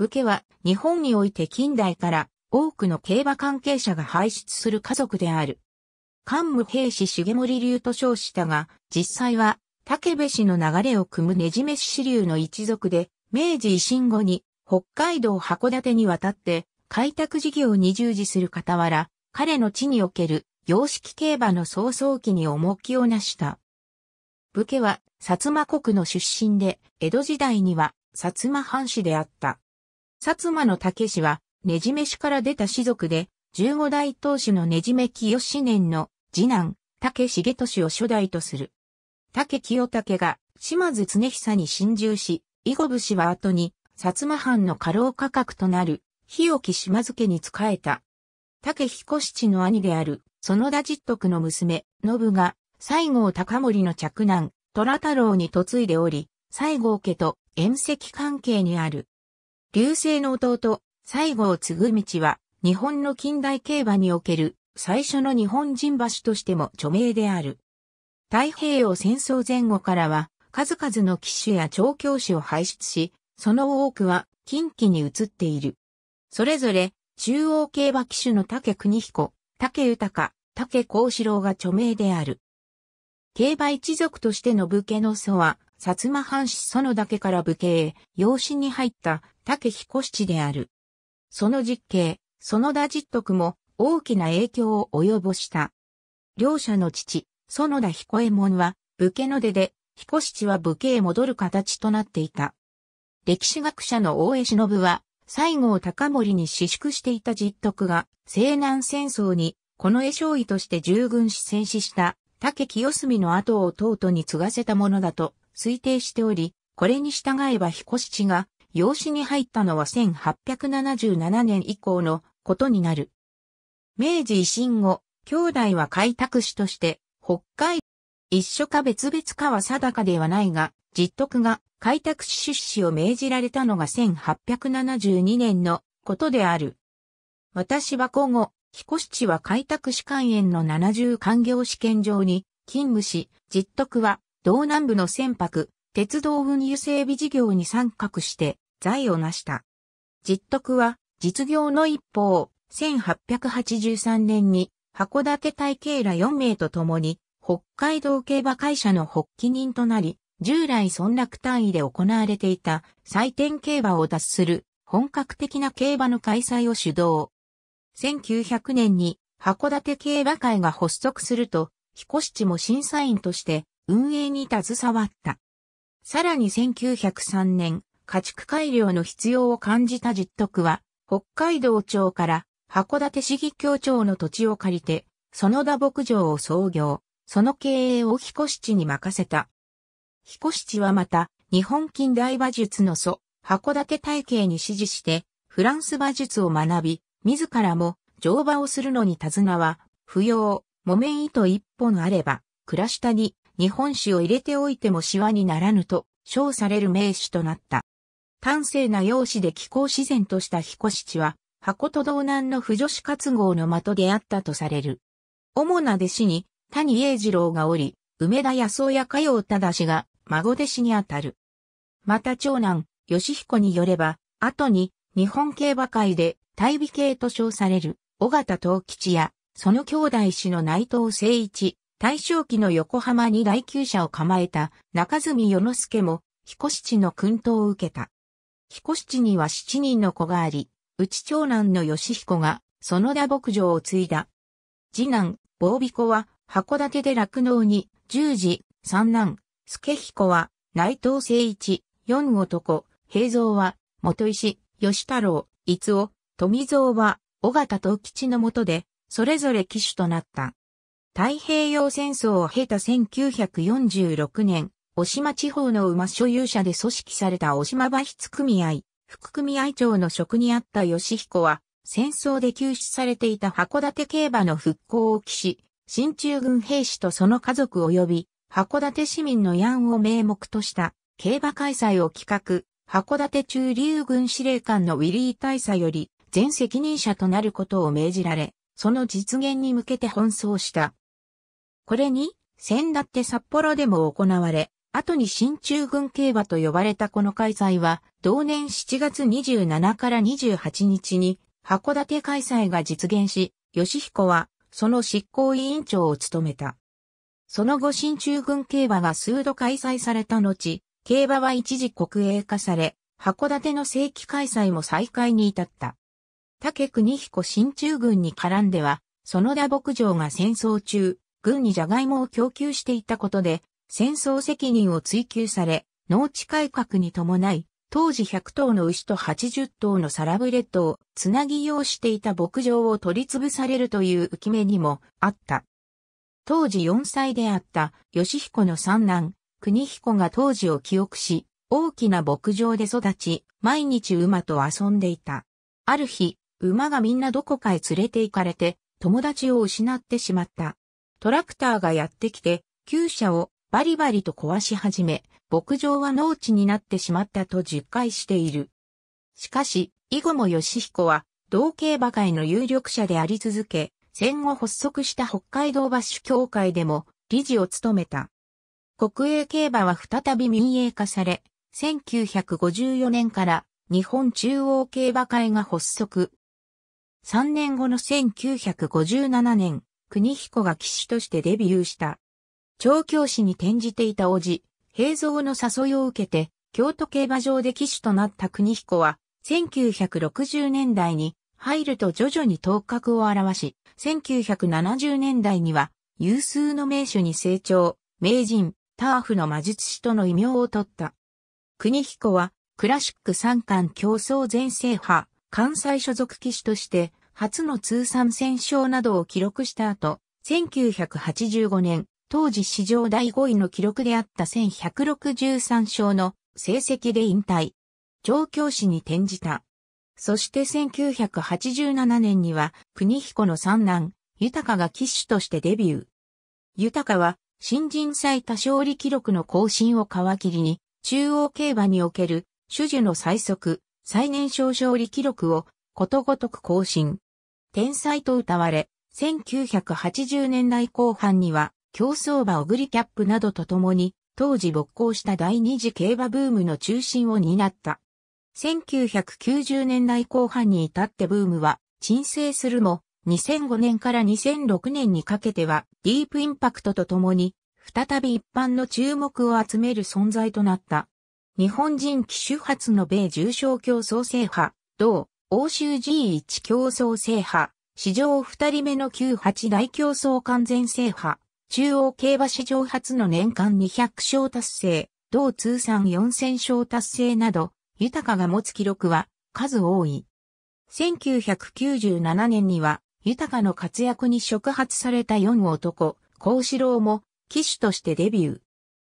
武家は日本において近代から多くの競馬関係者が輩出する家族である。関武兵士重森流と称したが、実際は竹部氏の流れを組むねじめ支流の一族で、明治維新後に北海道函館に渡って開拓事業に従事する傍ら、彼の地における洋式競馬の早々期に重きをなした。武家は薩摩国の出身で、江戸時代には薩摩藩士であった。薩摩の竹氏は、ねじめ氏から出た士族で、15代当主のねじめ清年の次男、竹重利を初代とする。竹清武が島津常久に侵入し、囲碁武士は後に、薩摩藩の家老価格となる、日置島津家に仕えた。竹彦七の兄である、園田実徳の娘、信が、西郷隆盛の着男、虎太郎に嫁いでおり、西郷家と縁石関係にある。流星の弟、西郷継道は、日本の近代競馬における最初の日本人馬主としても著名である。太平洋戦争前後からは、数々の騎手や調教師を輩出し、その多くは近畿に移っている。それぞれ、中央競馬騎手の竹国彦、竹豊、竹幸四郎が著名である。競馬一族としての武家の祖は、薩摩藩士園だけから武家へ養子に入った竹彦七である。その実刑、園田実徳も大きな影響を及ぼした。両者の父、園田彦右衛門は武家の出で、彦七は武家へ戻る形となっていた。歴史学者の大江忍は、西郷隆盛に私縮していた実徳が、西南戦争に、この絵将尉として従軍し戦死した竹清澄の後を弟に継がせたものだと推定しており、これに従えば彦七が養子に入ったのは1877年以降のことになる。明治維新後、兄弟は開拓士として北海一緒か別々かは定かではないが、実徳が開拓士出資を命じられたのが1872年のことである。私は今後、彦七は開拓士官園の70官業試験場に勤務し、実徳は道南部の船舶、鉄道運輸整備事業に参画して財を成した。実徳は実業の一方、1883年に函館体系ら4名と共に北海道競馬会社の発起人となり、従来村落単位で行われていた採点競馬を脱する本格的な競馬の開催を主導。1900年に函館競馬会が発足すると、彦七も審査員として運営に携わった。さらに1903年、家畜改良の必要を感じた実徳は、北海道庁から函館市議協庁の土地を借りて、園田牧場を創業、その経営を彦七に任せた。彦七はまた、日本近代馬術の祖、函館体系に指示して、フランス馬術を学び、自らも乗馬をするのに手綱は不要、木綿糸一本あれば、倉下に日本酒を入れておいてもシワにならぬと称される名手となった。端正な容姿で気候自然とした彦七は、箱と道南の不女子活合の的であったとされる。主な弟子に谷栄二郎がおり、梅田康夫や加陽忠が孫弟子にあたる。また長男、義彦によれば、後に日本競馬会で大美系と称される、尾形東吉や、その兄弟子の内藤誠一、大正期の横浜に大厩舎を構えた中住与之助も、彦七の訓導を受けた。彦七には七人の子があり、内長男の義彦が、園田牧場を継いだ。次男、坊美子は、函館で酪農に、十時、三男、助彦は、内藤誠一、四男、平蔵は、元石、吉太郎、逸夫、富蔵は、尾形と吉の下で、それぞれ騎手となった。太平洋戦争を経た1946年、大島地方の馬所有者で組織された大島馬筆組合、副組合長の職にあった吉彦は、戦争で救出されていた函館競馬の復興を期し、新中軍兵士とその家族及び、函館市民の案を名目とした競馬開催を企画、函館中流軍司令官のウィリー大佐より全責任者となることを命じられ、その実現に向けて奔走した。これに、先だって札幌でも行われ、後に新中軍競馬と呼ばれたこの開催は、同年7月27から28日に函館開催が実現し、吉彦はその執行委員長を務めた。その後新中軍競馬が数度開催された後、競馬は一時国営化され、函館の正規開催も再開に至った。竹国彦新中軍に絡んでは、園田牧場が戦争中、軍にジャガイモを供給していたことで、戦争責任を追及され、農地改革に伴い、当時100頭の牛と80頭のサラブレッドをつなぎ用していた牧場を取り潰されるという浮き目にもあった。当時4歳であった義彦の三男、国彦が当時を記憶し、大きな牧場で育ち、毎日馬と遊んでいた。ある日、馬がみんなどこかへ連れて行かれて、友達を失ってしまった。トラクターがやってきて、厩舎をバリバリと壊し始め、牧場は農地になってしまったと実回している。しかし、以後も義彦は、同系馬会の有力者であり続け、戦後発足した北海道馬主協会でも理事を務めた。国営競馬は再び民営化され、1954年から日本中央競馬会が発足。3年後の1957年、国彦が騎手としてデビューした。調教師に転じていた叔父、平蔵の誘いを受けて、京都競馬場で騎手となった国彦は、1960年代に入ると徐々に頭角を現し、1970年代には有数の名手に成長、名人、ターフの魔術師との異名を取った。国彦はクラシック三冠競争全制覇、関西所属騎手として初の通算戦勝などを記録した後、1985年、当時史上第5位の記録であった1163勝の成績で引退。調教師に転じた。そして1987年には国彦の三男、豊が騎手としてデビュー。豊は新人最多勝利記録の更新を皮切りに中央競馬における種樹の最速、最年少勝利記録をことごとく更新。天才と歌われ、1980年代後半には競走馬オグリキャップなどとともに、当時勃興した第二次競馬ブームの中心を担った。1990年代後半に至ってブームは沈静するも、2005年から2006年にかけてはディープインパクトとともに、再び一般の注目を集める存在となった。日本人騎手初の米重賞競争制覇、同欧州 G1 競争制覇、史上二人目の98大競争完全制覇、中央競馬史上初の年間200勝達成、同通算4000勝達成など、豊が持つ記録は数多い。1997年には、豊の活躍に触発された4男、幸四郎も、騎手としてデビュー。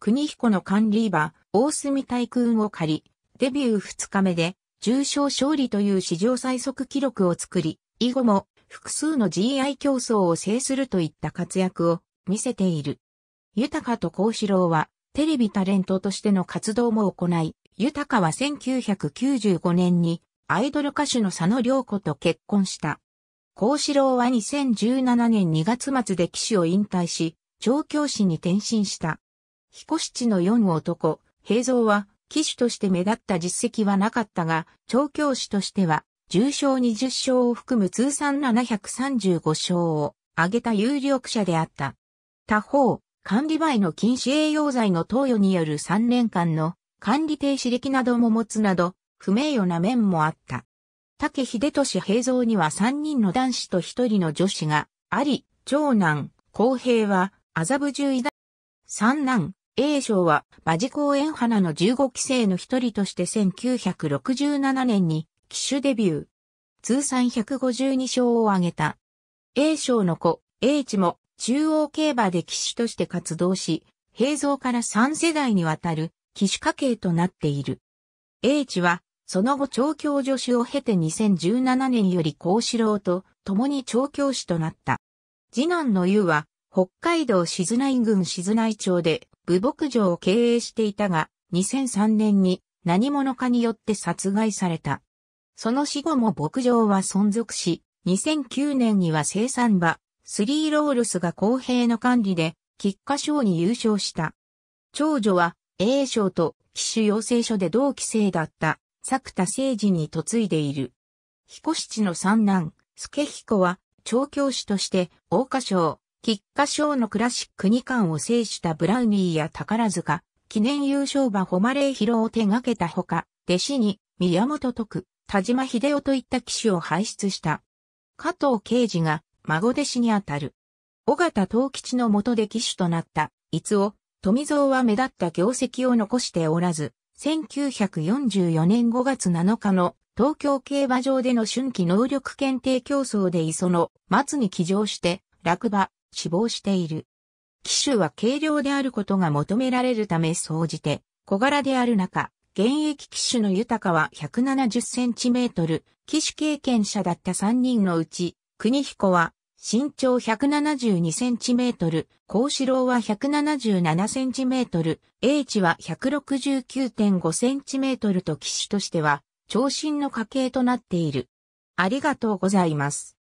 国彦の管理馬、大隅大空を借り、デビュー2日目で、重賞勝利という史上最速記録を作り、以後も複数の GI 競争を制するといった活躍を見せている。豊と幸四郎はテレビタレントとしての活動も行い、豊は1995年にアイドル歌手の佐野良子と結婚した。幸四郎は2017年2月末で騎手を引退し、調教師に転身した。彦七の四男、平蔵は騎手として目立った実績はなかったが、調教師としては、重賞20勝を含む通算735勝を挙げた有力者であった。他方、管理前の禁止栄養剤の投与による3年間の管理停止歴なども持つなど、不名誉な面もあった。竹秀俊平蔵には3人の男子と1人の女子があり、長男、公平は麻布十位だ。三男、栄翔は馬事公園花の15期生の一人として1967年に騎手デビュー。通算152勝を挙げた。栄翔の子、栄地も中央競馬で騎手として活動し、平蔵から3世代にわたる騎手家系となっている。英知は、その後調教助手を経て2017年より高志郎と共に調教師となった。次男の優は、北海道静内郡静内町で武牧場を経営していたが、2003年に何者かによって殺害された。その死後も牧場は存続し、2009年には生産馬、スリーロールスが公平の管理で、菊花賞に優勝した。長女は、栄翔と騎手養成所で同期生だった作田誠治に嫁いでいる。彦七の三男、助彦は調教師として桜花賞、菊花賞のクラシック2冠を制したブラウニーや宝塚、記念優勝馬誉広を手掛けたほか、弟子に宮本徳、田島秀夫といった騎手を輩出した。加藤慶治が孫弟子にあたる。尾形東吉の下で騎手となった伊津尾、富蔵は目立った業績を残しておらず、1944年5月7日の東京競馬場での春季能力検定競争で磯の松に騎乗して落馬、死亡している。騎手は軽量であることが求められるため総じて小柄である中、現役騎手の豊は170センチメートル、騎手経験者だった3人のうち、国彦は身長172センチメートル、高志郎は177センチメートル、英知は169.5センチメートルと騎手としては、長身の家系となっている。ありがとうございます。